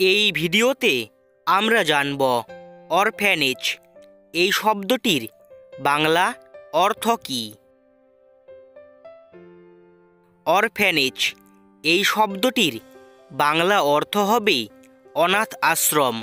এই ভিডিওতে আমরা জানব অরফ্যানেজ এই শব্দটির বাংলা অর্থ কী? অরফ্যানেজ এই শব্দটির বাংলা অর্থ হবে অনাথ আশ্রম।